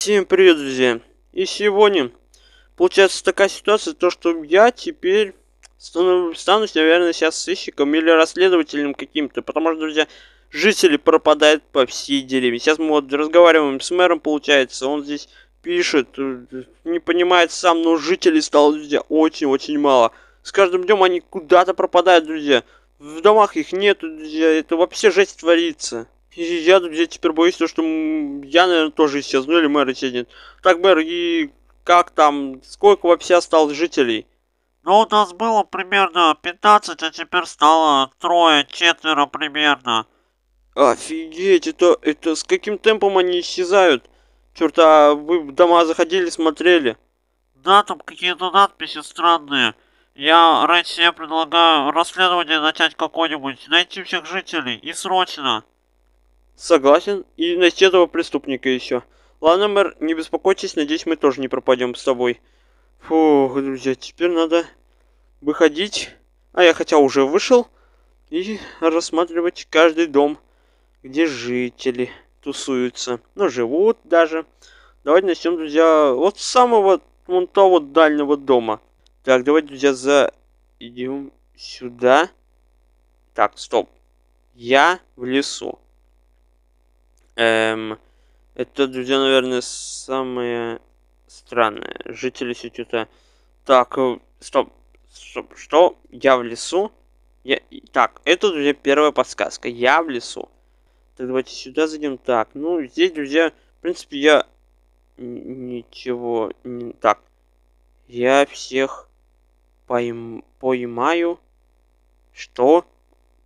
Всем привет, друзья! И сегодня получается такая ситуация, то что я теперь стану, станусь, наверное, сейчас сыщиком или расследователем каким-то, потому что, друзья, жители пропадают по всей деревне. Сейчас мы вот разговариваем с мэром, получается, он здесь пишет, э, не понимает сам, но жителей стало, друзья, очень-очень мало. С каждым днем они куда-то пропадают, друзья. В домах их нету, друзья, это вообще жесть творится. И я, друзья, теперь боюсь, то, что я, наверное, тоже исчезну, или мэр исчезнет. Так, мэр, и как там, сколько вообще осталось жителей? Ну, у нас было примерно 15, а теперь стало трое, четверо примерно. Офигеть, это, это с каким темпом они исчезают? Черт, а вы в дома заходили, смотрели? Да, там какие-то надписи странные. Я, раньше я предлагаю расследование начать какое-нибудь, найти всех жителей, и срочно. Согласен. И найти этого преступника еще. Ладно, мэр, не беспокойтесь, надеюсь, мы тоже не пропадем с тобой. Фух, друзья, теперь надо выходить. А я хотя уже вышел. И рассматривать каждый дом, где жители тусуются. Ну, живут даже. Давайте начнем, друзья, вот с самого вон того дальнего дома. Так, давайте, друзья, зайдем сюда. Так, стоп. Я в лесу. Эм, это, друзья, наверное, самое странное. Жители что-то... Так, э, стоп, стоп, что? Я в лесу? Я... Так, это, друзья, первая подсказка. Я в лесу. Так, давайте сюда зайдем. Так, ну, здесь, друзья, в принципе, я... Ничего... Не... Так, я всех пойм... поймаю. Что?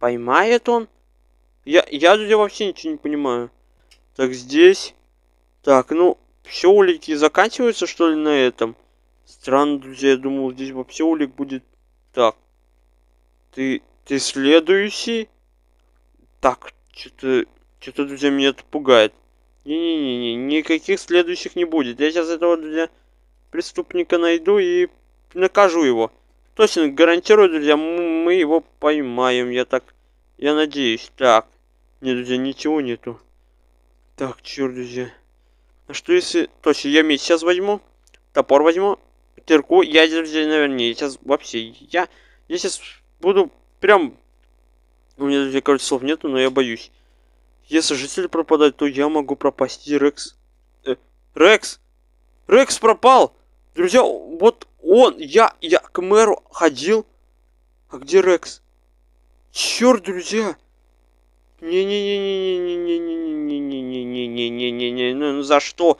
Поймает он? Я, я, друзья, вообще ничего не понимаю. Так, здесь. Так, ну, все улики заканчиваются, что ли, на этом? Странно, друзья, я думал, здесь вообще улик будет... Так. Ты... Ты следующий? Так, что-то... Что-то, друзья, меня это пугает. Не-не-не, никаких следующих не будет. Я сейчас этого, друзья, преступника найду и накажу его. Точно, гарантирую, друзья, мы его поймаем. Я так... Я надеюсь. Так. Нет, друзья, ничего нету. Так, черт, друзья. А что если... Точно, я меч сейчас возьму. Топор возьму. Кирку. Я, друзья, наверное, сейчас вообще... Я... Я сейчас буду прям... У меня, друзья, кажется, слов нету, но я боюсь. Если жители пропадают, то я могу пропасть. Рекс... Э, Рекс! Рекс пропал! Друзья, вот он... Я... Я к мэру ходил. А где Рекс? Черт, друзья! не-не-не-не, ну, ну за что?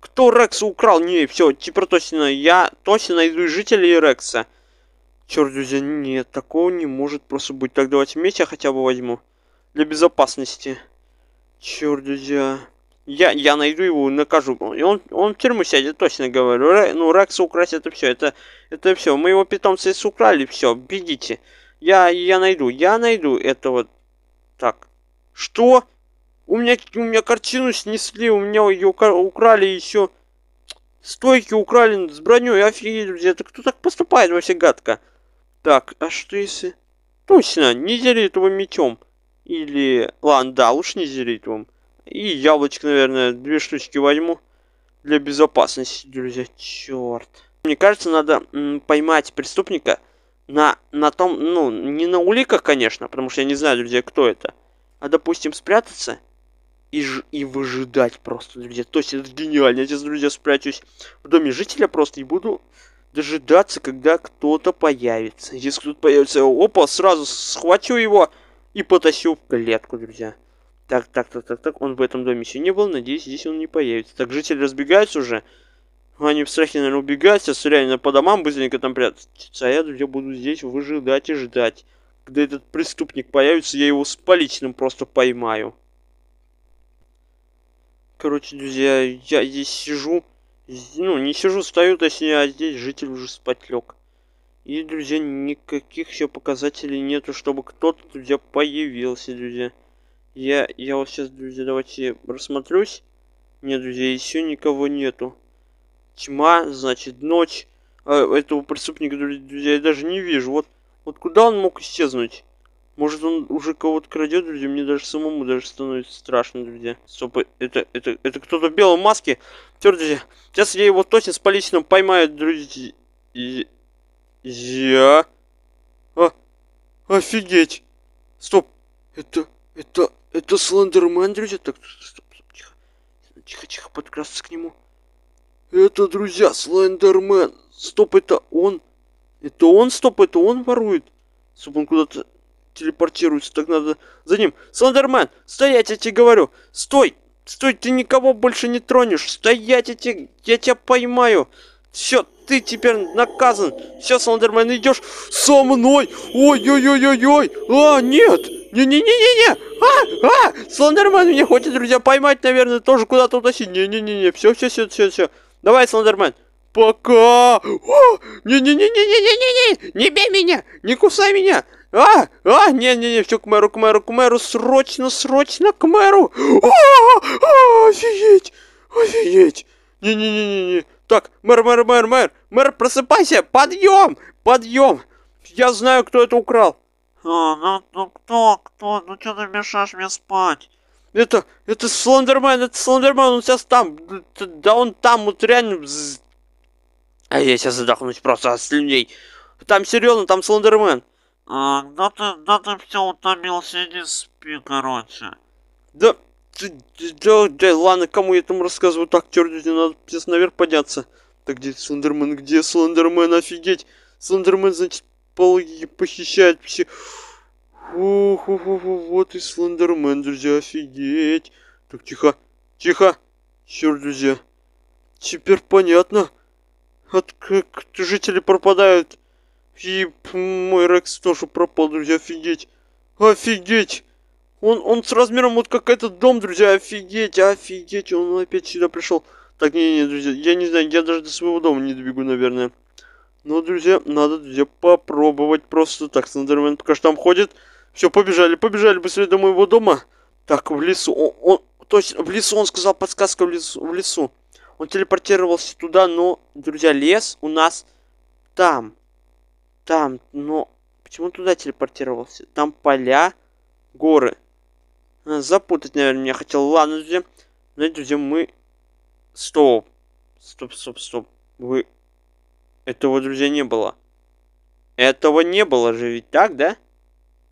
Кто Рекса украл? Не, все, теперь точно, я точно найду жителей Рекса. Черт, друзья, нет, такого не может просто быть. Так, давайте меч я хотя бы возьму. Для безопасности. Черт, друзья. Я, я найду его, накажу. И он, он в тюрьму сядет, точно говорю. Ре, ну, Рекса украсть это все. Это, это все. Мы его питомцы украли, все, бегите. Я, я найду, я найду это вот. Так. Что? У меня, у меня картину снесли, у меня ее украли еще. Стойки украли с броней, офигеть, друзья. Это кто так поступает вообще гадко? Так, а что если... Точно, не зеритовым мечом. Или... Ладно, да, лучше не зеритовым. И яблочко, наверное, две штучки возьму. Для безопасности, друзья. Черт. Мне кажется, надо поймать преступника на, на том, ну, не на уликах, конечно, потому что я не знаю, друзья, кто это а, допустим, спрятаться и, ж и выжидать просто, друзья. То есть это гениально. Я сейчас, друзья, спрячусь в доме жителя просто и буду дожидаться, когда кто-то появится. Если кто-то появится, опа, сразу схвачу его и потащу в клетку, друзья. Так, так, так, так, так, он в этом доме еще не был, надеюсь, здесь он не появится. Так, жители разбегаются уже. Они в страхе, наверное, убегают, сейчас реально по домам быстренько там прятаться. А я, друзья, буду здесь выжидать и ждать. Когда этот преступник появится, я его с поличным просто поймаю. Короче, друзья, я здесь сижу. Ну, не сижу, стою, точнее, а здесь житель уже спать лег. И, друзья, никаких еще показателей нету, чтобы кто-то, друзья, появился, друзья. Я, я вот сейчас, друзья, давайте рассмотрюсь. Нет, друзья, еще никого нету. Тьма, значит, ночь. А, этого преступника, друзья, я даже не вижу. Вот вот куда он мог исчезнуть? Может он уже кого-то крадет, друзья? Мне даже самому даже становится страшно, друзья. Стоп, это, это, это кто-то в белой маске? Все, друзья, сейчас я его точно с поличным поймаю, друзья. Я... А, офигеть. Стоп, это, это, это Слендермен, друзья? Так, стоп, стоп, тихо. Тихо, тихо, подкрасться к нему. Это, друзья, Слендермен. Стоп, это он. Это он, стоп, это он ворует. Стоп, он куда-то телепортируется, так надо за ним. Слендермен, стоять, я тебе говорю. Стой, стой, ты никого больше не тронешь. Стоять, я, тебе, я тебя поймаю. Все, ты теперь наказан. Все, Слендермен, идешь со мной. Ой-ой-ой-ой-ой. А, нет. Не-не-не-не-не. А, а, Слендермен меня хочет, друзья, поймать, наверное, тоже куда-то утащить. Не-не-не-не, все, все, все, все, все. Давай, Слендермен. Пока! Не-не-не-не-не-не-не! Не бей меня! Не кусай меня! А! А! Не-не-не, все к мэру, к мэру, к мэру! Срочно, срочно к мэру! А! А! Офигеть! Офигеть! Не-не-не-не-не! Так, мэр, мэр, мэр, мэр! Мэр, просыпайся! Подъем! Подъем! Я знаю, кто это украл! А, ну, ну кто, кто? Ну что ты мешаешь мне спать? Это, это Слендермен, это Слендермен, он сейчас там, да он там, вот реально, а я сейчас задохнусь просто от слюней. Там серьезно, там Слендермен. А, да ты, ты все утомился, иди спи, короче. Да, да, да, ладно, кому я там рассказываю? Так, черт, надо сейчас наверх подняться. Так, где Слендермен, где Слендермен, офигеть. Слендермен, значит, пологи похищает все. Ух, ух, ух, вот и Слендермен, друзья, офигеть. Так, тихо, тихо. Черт, друзья. Теперь понятно. От как жители пропадают. И мой Рекс тоже пропал, друзья, офигеть. Офигеть! Он, он с размером вот как этот дом, друзья, офигеть, офигеть, он опять сюда пришел. Так, не-не, друзья, я не знаю, я даже до своего дома не добегу, наверное. Но, друзья, надо, друзья, попробовать просто. Так, Слендермен пока что там ходит. Все, побежали, побежали быстрее до моего дома. Так, в лесу, он, он, точно, в лесу, он сказал, подсказка в лесу. В лесу. Он телепортировался туда, но, друзья, лес у нас там. Там, но... Почему туда телепортировался? Там поля, горы. Запутать, наверное, меня хотел. Ладно, друзья. Знаете, друзья, мы... Стоп. Стоп, стоп, стоп. Вы... Этого, друзья, не было. Этого не было же ведь так, да?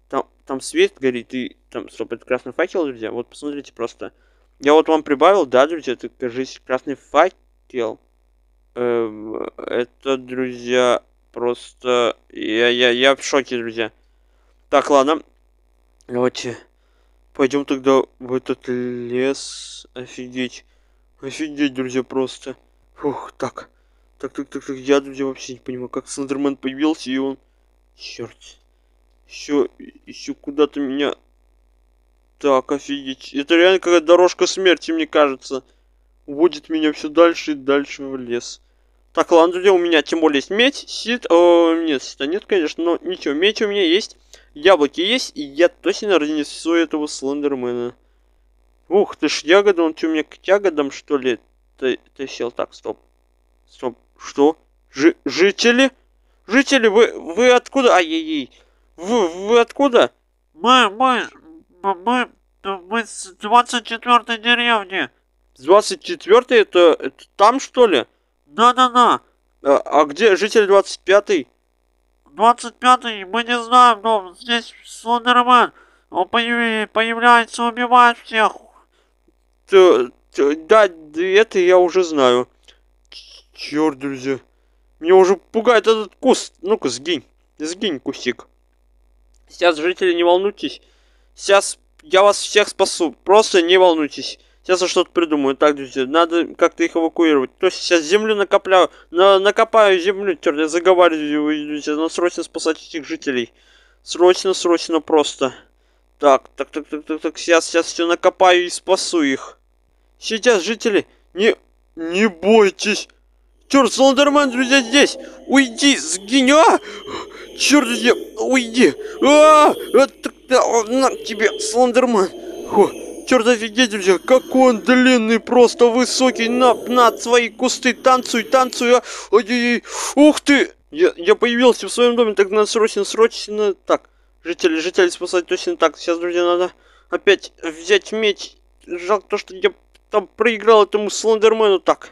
Там, там свет горит и... Там, стоп, это красный факел, друзья. Вот посмотрите просто. Я вот вам прибавил, да, друзья, это, кажись, красный факел. Эм, это, друзья, просто... Я, я, я в шоке, друзья. Так, ладно. Давайте пойдем тогда в этот лес. Офигеть. Офигеть, друзья, просто. Фух, так. Так, так, так, так. Я, друзья, вообще не понимаю, как Слендермен появился, и он... Черт. Еще, еще куда-то меня так, офигеть. Это реально какая-то дорожка смерти, мне кажется. Уводит меня все дальше и дальше в лес. Так, ладно, друзья, у меня тем более есть медь, сит. О, нет, сита нет, конечно, но ничего, медь у меня есть. Яблоки есть, и я точно разнесу этого слендермена. Ух ты ж, ягода, он у меня к ягодам, что ли, ты, ты сел? Так, стоп. Стоп, что? Жи жители? Жители, вы, вы откуда? Ай-яй-яй. Вы, вы откуда? Мы, мы, мы, мы с 24 деревни. С 24 это, это там что ли? Да-да-да. А, а где житель 25-й? 25-й, мы не знаем, но здесь Слендермен. Он появ... появляется, убивает всех. Т, т, да, это я уже знаю. Черт, друзья. Меня уже пугает этот куст. Ну-ка, сгинь. Сгинь, кустик. Сейчас, жители, не волнуйтесь. Сейчас я вас всех спасу. Просто не волнуйтесь. Сейчас я что-то придумаю. Так, друзья, надо как-то их эвакуировать. То есть сейчас землю накопляю. На, накопаю землю. Черт, я заговариваю, друзья. Надо срочно спасать этих жителей. Срочно, срочно просто. Так, так, так, так, так, так. Сейчас, сейчас все накопаю и спасу их. Сейчас, жители, не, не бойтесь. Черт, Слендермен, друзья, здесь. Уйди, сгинь, а! Черт, друзья, уйди. А, а, так, да, на тебе, Слендерман. Фу, черт офигеть, какой он длинный, просто высокий, на, на свои кусты, танцуй, танцуй, а, ой, ой, ух ты, я, я появился в своем доме, так надо срочно, срочно, так, Жители, жители спасать точно так. Сейчас, друзья, надо опять взять меч. Жалко то, что я там проиграл этому Слендермену. Так,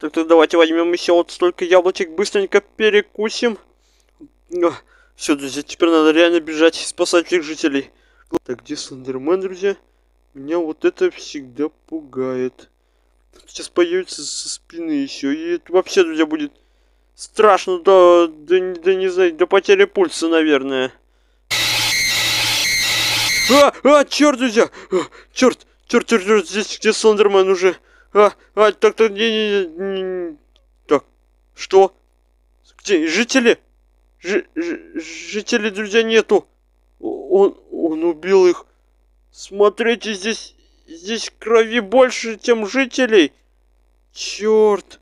так, так давайте возьмем еще вот столько яблочек, быстренько перекусим. Все, друзья, теперь надо реально бежать, спасать всех жителей. Так, где Слендермен, друзья? Меня вот это всегда пугает. Сейчас появится со спины еще. И это вообще, друзья, будет страшно до, до, до не знаю, до потери пульса, наверное. А, а, черт, друзья! А, черт, черт, черт, черт, здесь где Слендермен уже? А, а, так, так, не, не, не, не. Так, что? Где жители? Ж, ж, жителей, друзья, нету. Он, он убил их. Смотрите, здесь, здесь крови больше, чем жителей. Черт.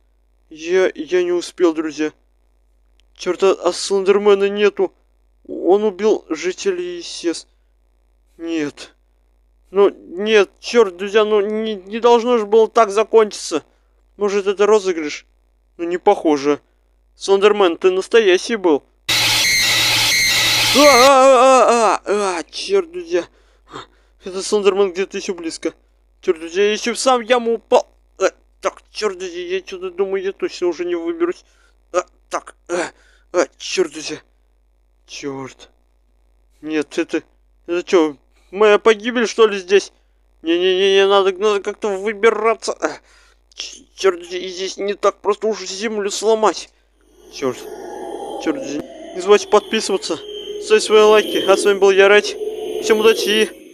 Я, я не успел, друзья. Черт, а, а Слендермена нету. Он убил жителей СС. Нет. Ну, нет, черт, друзья, ну не, не должно же было так закончиться. Может, это розыгрыш? Ну, не похоже. Слендермен, ты настоящий был. А, а, а, а, а, черт, друзья. Это Слендермен где-то еще близко. Черт, я еще сам в яму упал. А, так, черт, я что-то думаю, я точно уже не выберусь. А, так, а, а, черт. Черт. Нет, это... Это что, моя погибель, что ли, здесь? Не-не-не, надо, надо как-то выбираться. Черт, и здесь не так просто уж землю сломать. Черт. Черт, не забывайте подписываться, ставить свои лайки. А с вами был я, Рать. Всем удачи и